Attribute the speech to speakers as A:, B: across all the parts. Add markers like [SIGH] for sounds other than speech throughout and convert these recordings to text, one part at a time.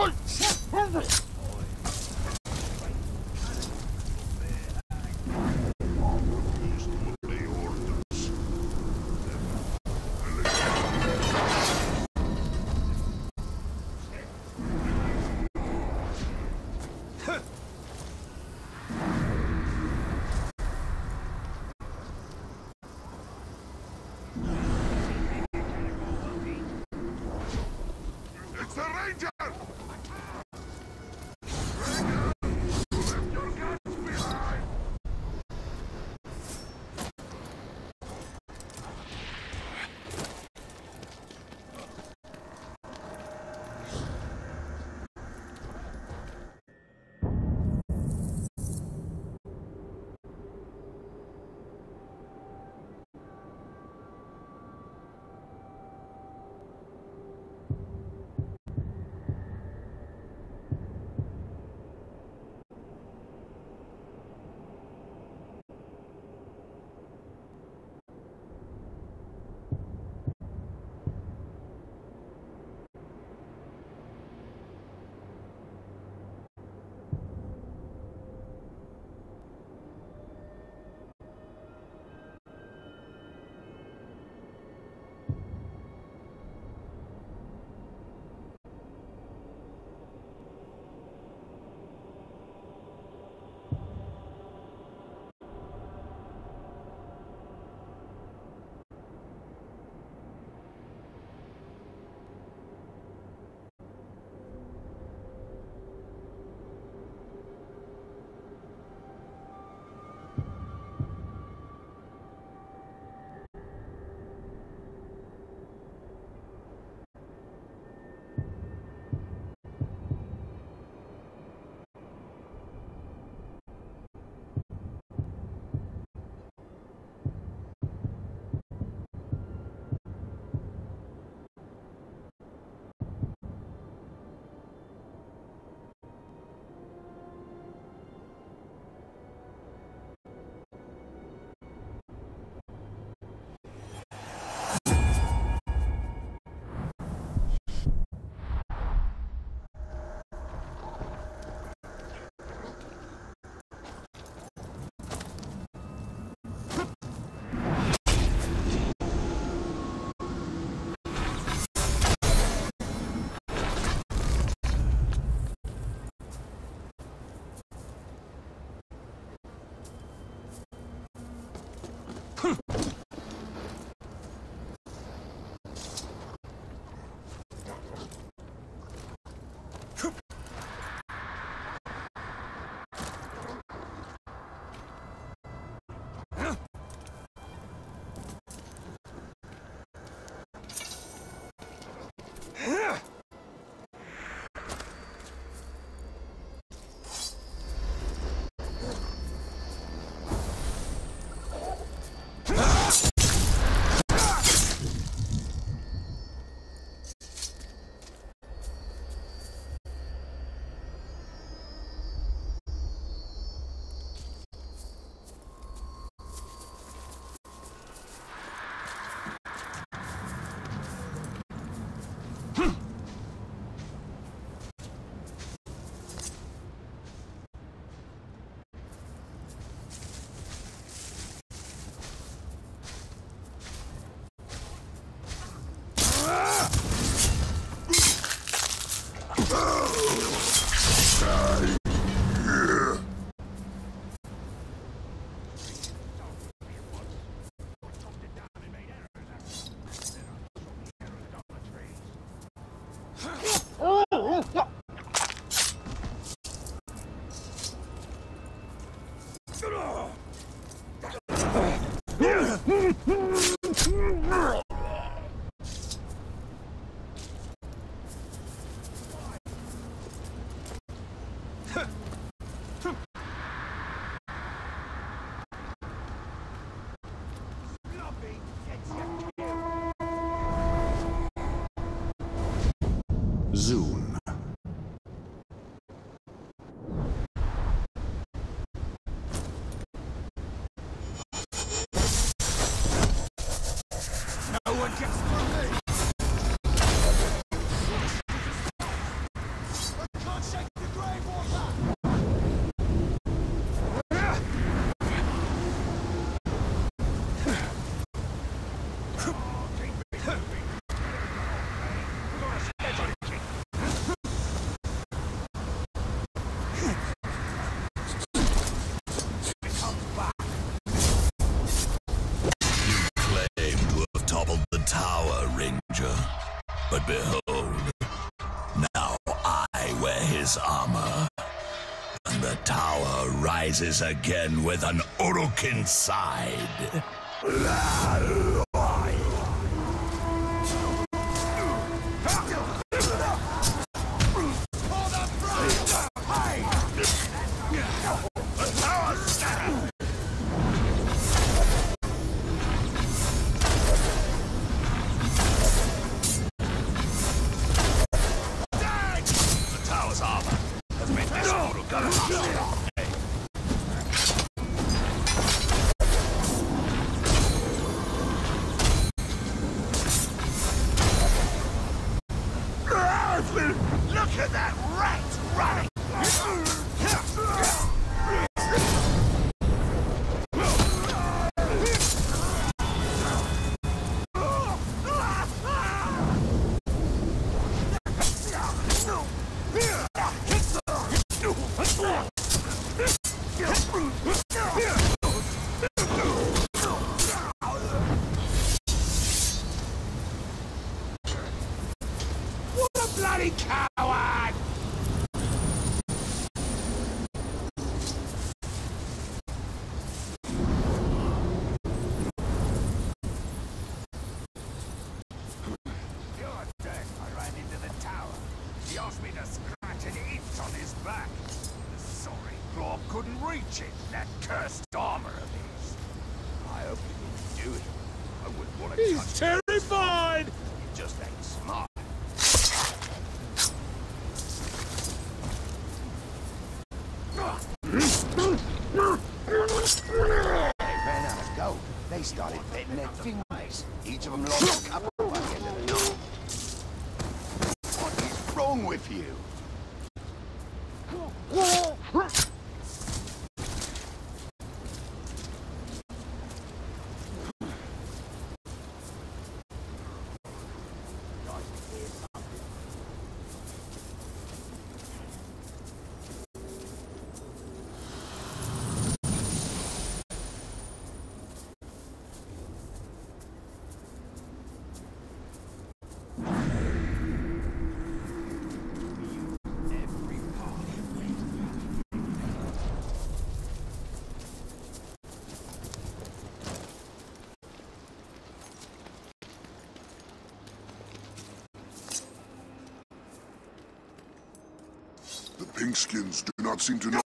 A: It's
B: Zune.
A: Behold, now I wear his armor. And the tower rises again with an Orokin side. [LAUGHS] it, that cursed armor of his. I hope he didn't do it. I wouldn't want to
C: He's
A: touch
C: terrified!
A: He just ain't smart.
D: They ran out of gold. They started betting their fingers. Each of them lost a couple by the end of the night. What is wrong with you?
E: The Pinkskins do not seem to know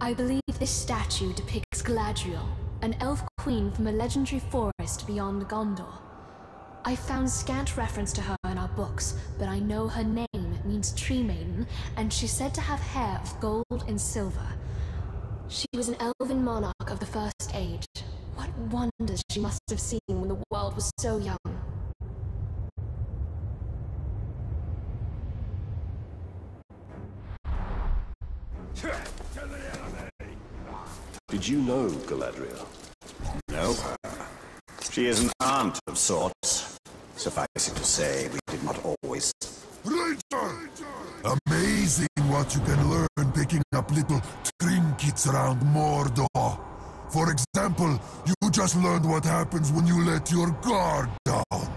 F: I believe this statue depicts Galadriel, an elf queen from a legendary forest beyond Gondor. I found scant reference to her in our books, but I know her name means Tree Maiden, and she's said to have hair of gold and silver. She was an elven monarch of the First Age. What wonders she must have seen when the world was so young.
G: Did you know Galadriel?
B: Know her. She is an aunt of sorts. Suffice it to say, we did not always.
E: Ranger! Amazing what you can learn picking up little trinkets around Mordor. For example, you just learned what happens when you let your guard down.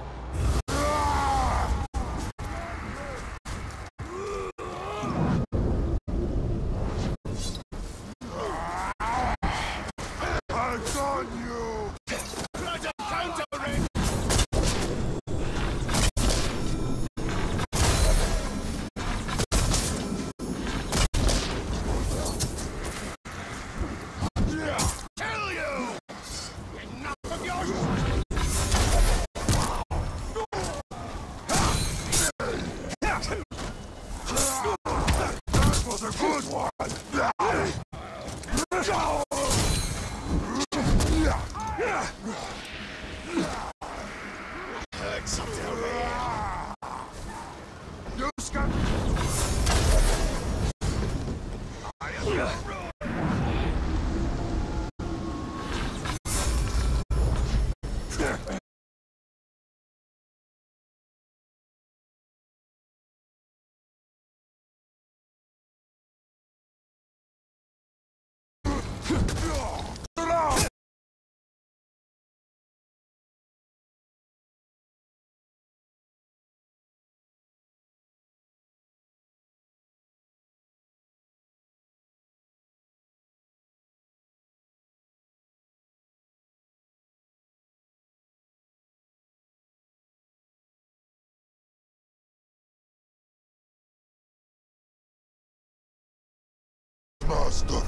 E: Master.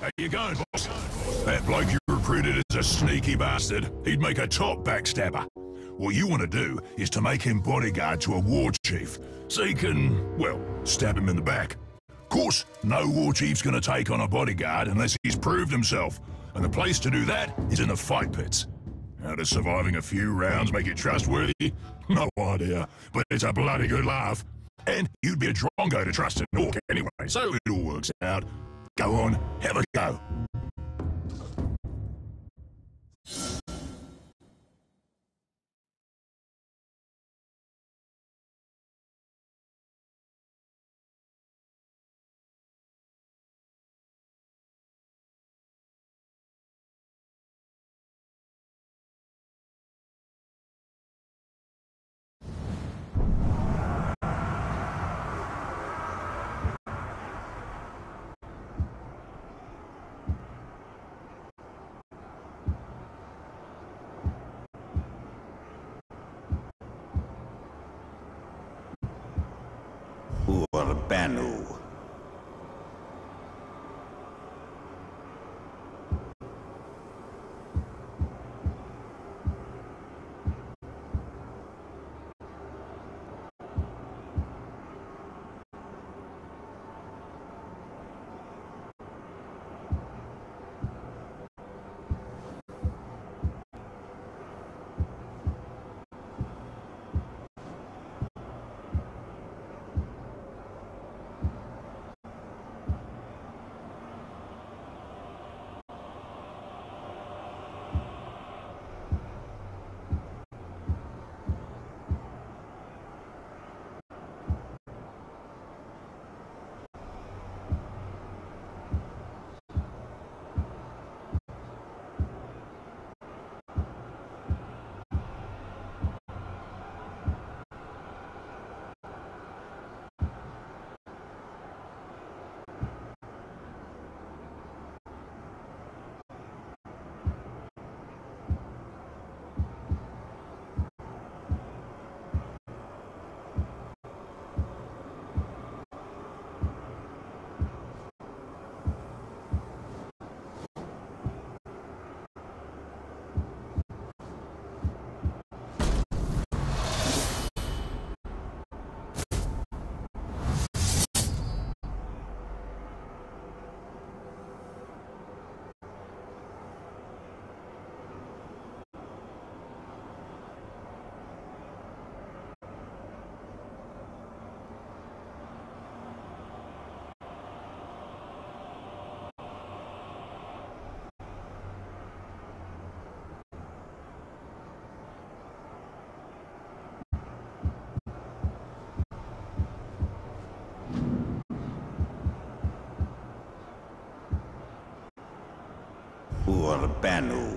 C: How you going, boss? That bloke you recruited is a sneaky bastard. He'd make a top backstabber. What you want to do is to make him bodyguard to a war chief, so you can, well, stab him in the back. Of course, no war chief's gonna take on a bodyguard unless he's proved himself, and the place to do that is in the fight pits. How does surviving a few rounds make you trustworthy? [LAUGHS] No idea, but it's a bloody good laugh. And you'd be a drongo to trust an orc anyway, so it all works out. Go on, have a go.
B: Urbanu. Urbanu.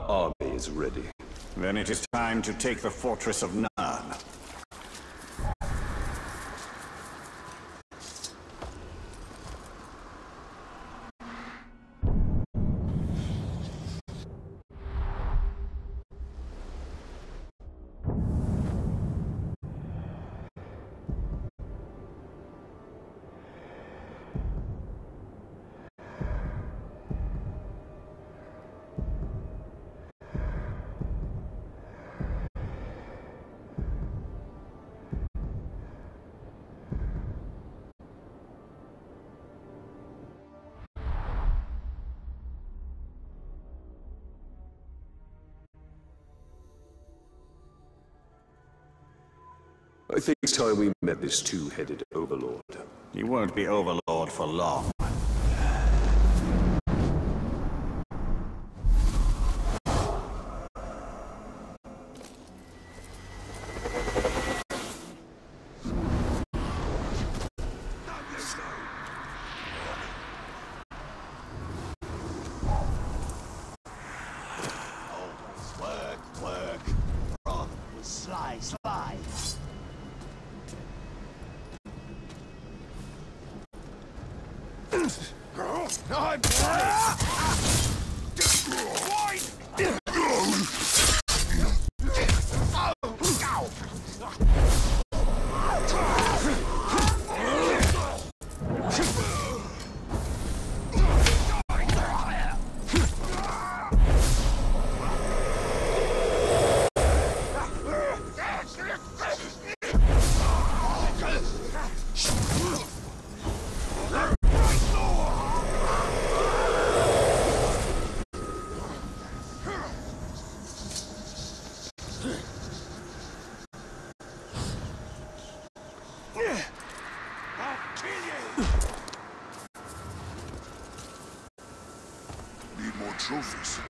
G: Our army is ready.
E: Then it is time to take the fortress of Narn.
G: I think it's time we met this two-headed overlord.
E: He won't be overlord for long.
A: More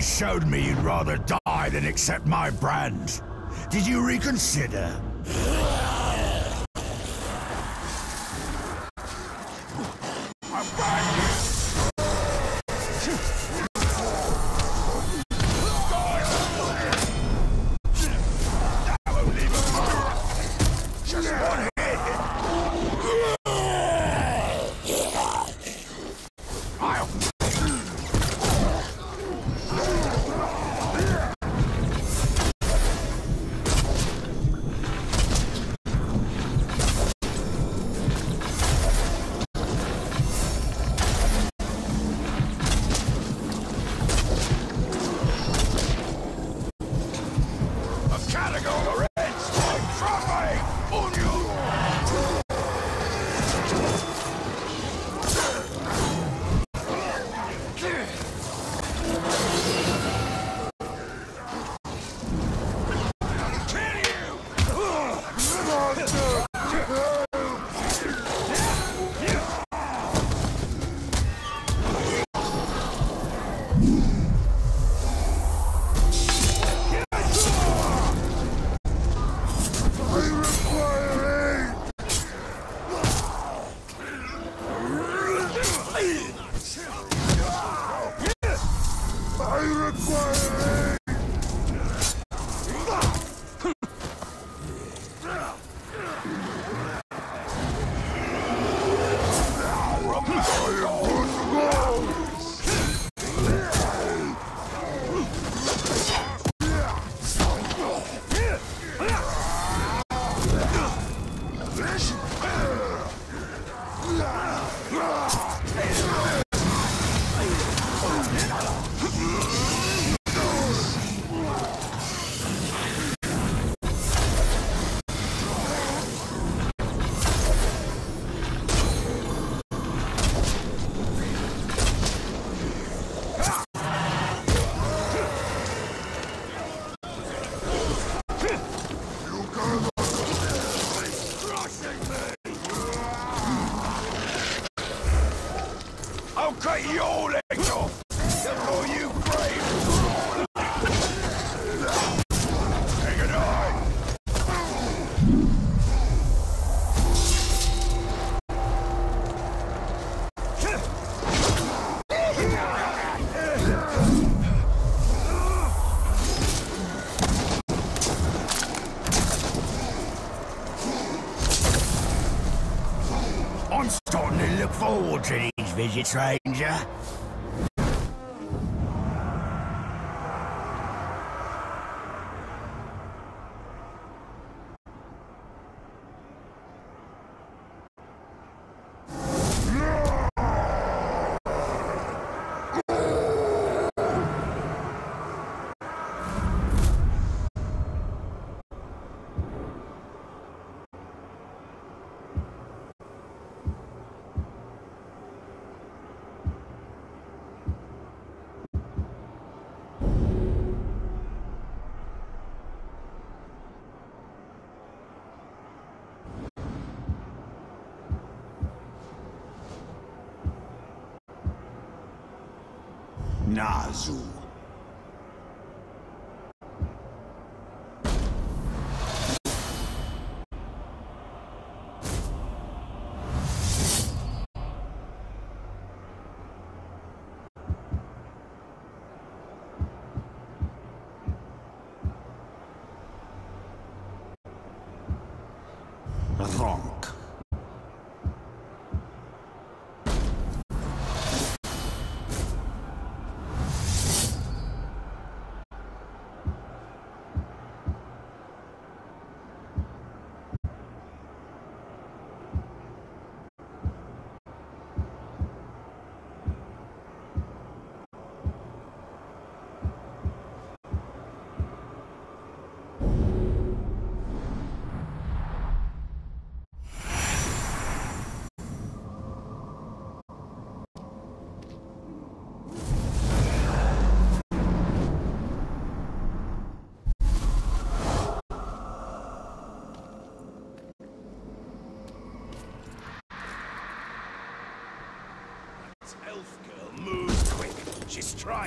B: showed me you'd rather die than accept my brand. Did you reconsider?
A: To these Ranger. Nazo.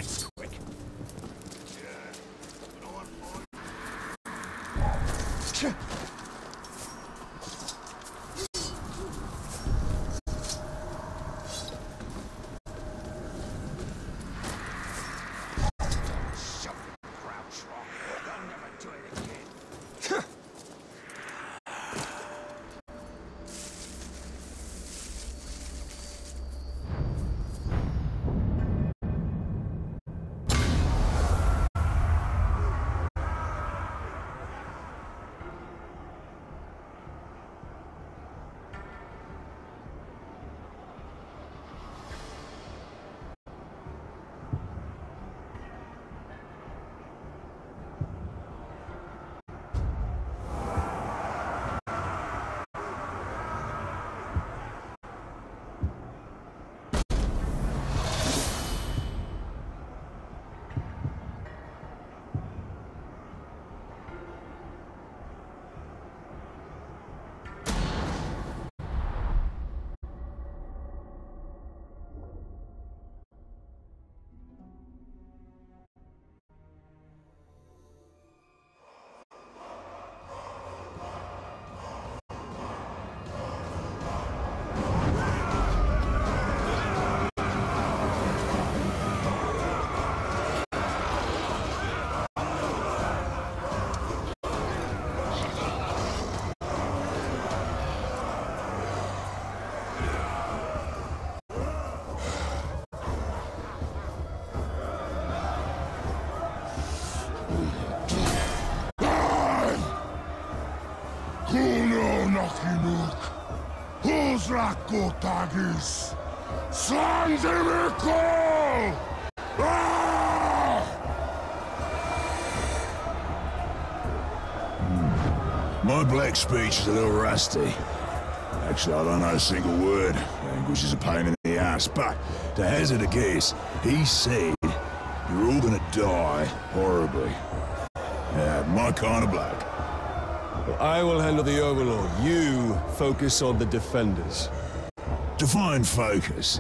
A: She
E: Kuno Nakinuk, Husrakotagis, Slanzimiko! Ah!
C: My black speech is a little rusty. Actually, I don't know a single word. Language is a pain in the ass, but to hazard a guess, he said all gonna die horribly. Yeah, my kind of black.
H: I will handle the Overlord. You focus on the Defenders.
C: Define focus.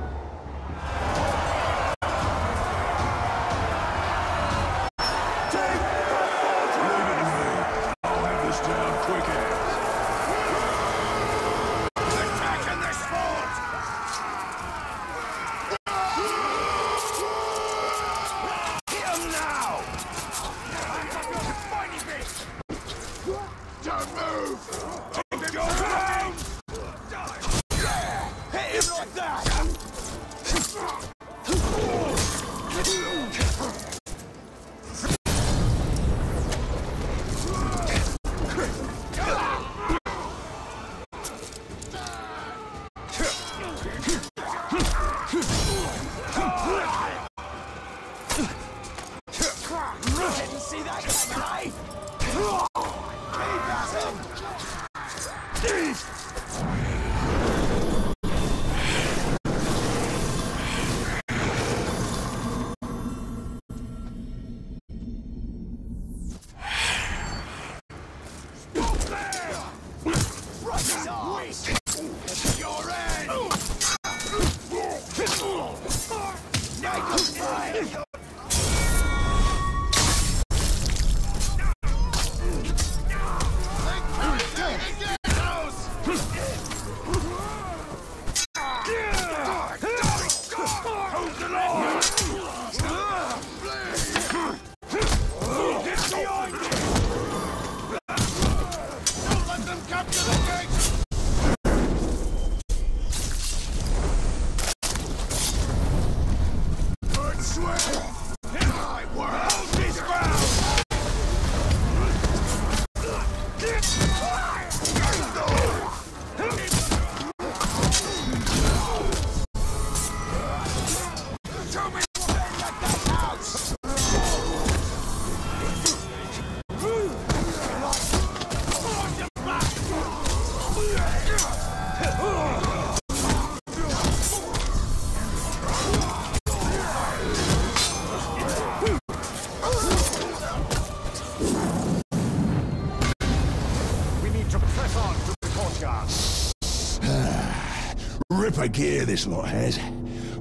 C: Ripper gear this lot has.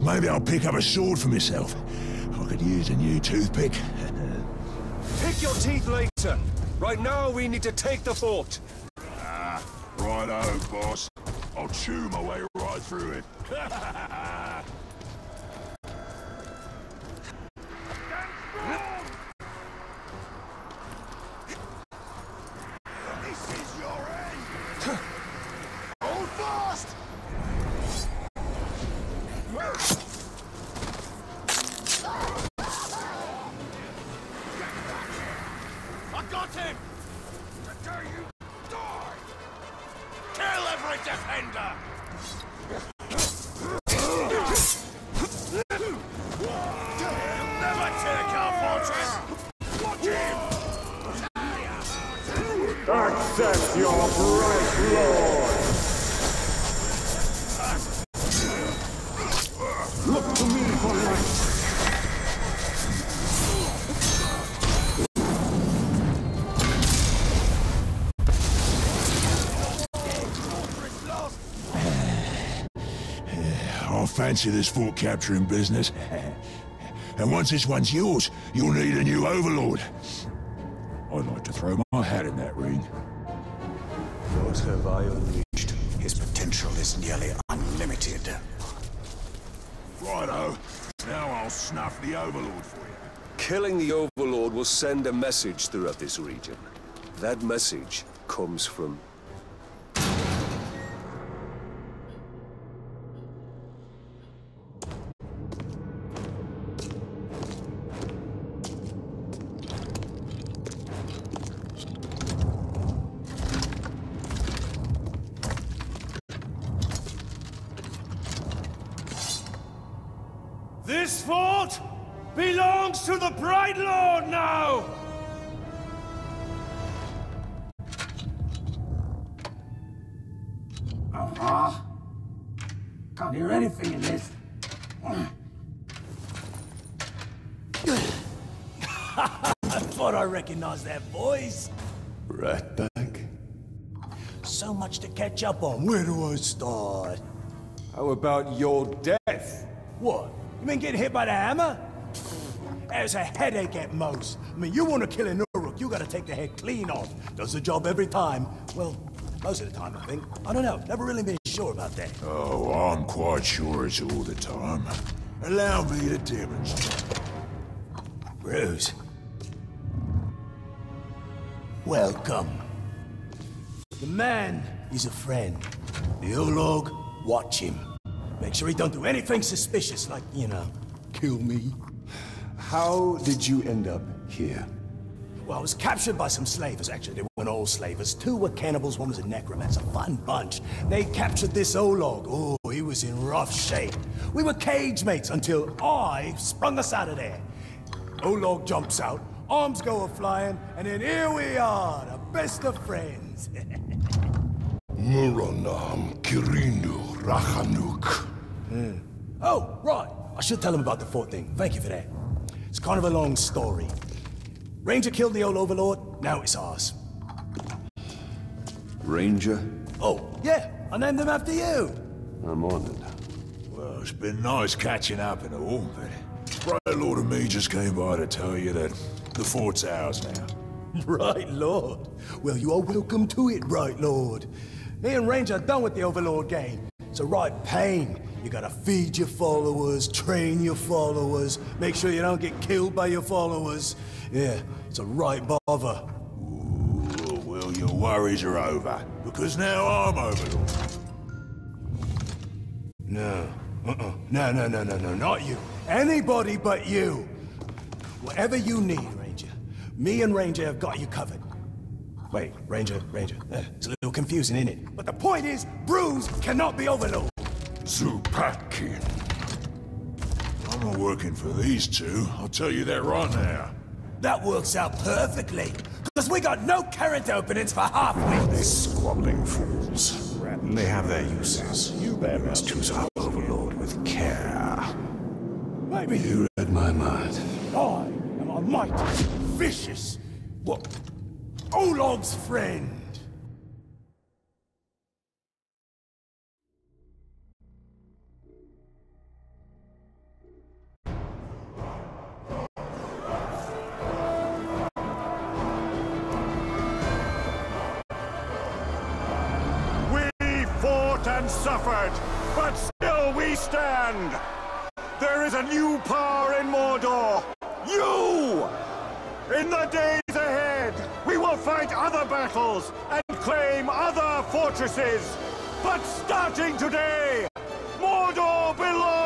C: Maybe I'll pick up a sword for myself. I could use a new toothpick. [LAUGHS]
H: Pick your teeth later. Right now, we need to take the fort.
C: Ah, righto, boss. I'll chew my way right through it. [LAUGHS] fancy this fort capturing business. [LAUGHS] And once this one's yours, you'll need a new overlord. I'd like to throw my hat in that ring.
B: What have I unleashed? His potential is nearly unlimited.
C: Righto. Now I'll snuff the overlord for you.
G: Killing the Overlord will send a message throughout this region. That message comes from...
D: I recognized that voice.
H: Ratbag.
D: So much to catch up on. Where do I start?
H: How about your death?
D: What? You mean getting hit by the hammer? There's a headache at most. I mean, you want to kill an Uruk, you gotta take the head clean off. Does the job every time. Well, most of the time, I think. I don't know. Never really been sure about that.
C: Oh, I'm quite sure it's all the time. Allow me to demonstrate.
D: Bruz. Welcome. The man is a friend. The Olog, watch him. Make sure he don't do anything suspicious, like, you know, kill me.
G: How did you end up here?
D: Well, I was captured by some slavers, actually. They weren't all slavers. Two were cannibals, one was a necromancer. A fun bunch. They captured this Olog. Oh, he was in rough shape. We were cage mates until I sprung us out of there. Olog jumps out, arms go a-flying, and then here we are, the best of friends. [LAUGHS]
E: Muranam Kirinu Rachanuk. Hmm.
D: Oh, right. I should tell him about the fort thing. Thank you for that. It's kind of a long story. Ranger killed the old overlord, now it's ours.
I: Ranger?
D: Oh, yeah, I named him after you.
I: I'm honored.
C: Well, it's been nice catching up and all, but Bright Lord and me just came by to tell you that the fort's ours now. [LAUGHS]
D: Right, Lord. Well, you are welcome to it, Bright Lord. Me and Ranger are done with the Overlord game. It's a right pain. You gotta feed your followers, train your followers, make sure you don't get killed by your followers. Yeah, it's a right bother.
C: Ooh, well, your worries are over, because now I'm Overlord.
D: No. Uh-uh. No, no, no, no, no, not you. Anybody but you. Whatever you need. Me and Ranger have got you covered. Wait, Ranger, Ranger. Uh, it's a little confusing, isn't it? But the point is, Bruz cannot be Overlord.
C: Zupakin. I'm not working for these two, I'll tell you that right now.
D: That works out perfectly. Because we got no current openings for half weeks.
B: These Squabbling fools. They have their uses. You must choose our overlord with care.
D: Maybe
G: You read my mind.
D: I am a vicious, what? Olog's friend.
J: We fought and suffered, but still we stand. There is a new power in Mordor. You! In the days ahead, we will fight other battles and claim other fortresses. But starting today, Mordor belongs